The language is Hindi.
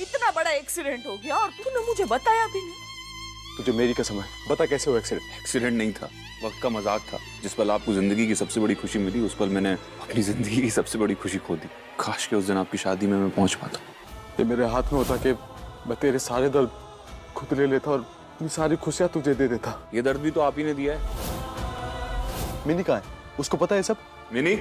इतना बड़ा एक्सीडेंट हो गया और तूने मुझे बताया भी नहीं। तो तुझे मेरी कसम है बता कैसे हो एक्सीडेंट एक्सीडेंट नहीं था वक्त का मज़ाक था जिस पल आपको ज़िंदगी की सबसे बड़ी खुशी मिली उस पल मैंने अपनी ज़िंदगी की सबसे बड़ी खुशी खो दी। काश के उस दिन आपकी शादी में मैं पहुँच पाता। ये मेरे हाथ में होता कि मैं तेरे सारे दर्द खुद ले लेता और अपनी सारी खुशियाँ तुझे दे देता। ये दर्द भी तो आप ही ने दिया है। मिनी कहाँ है? उसको पता है सब? मिनी?